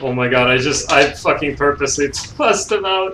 Oh my god, I just, I fucking purposely tossed him out.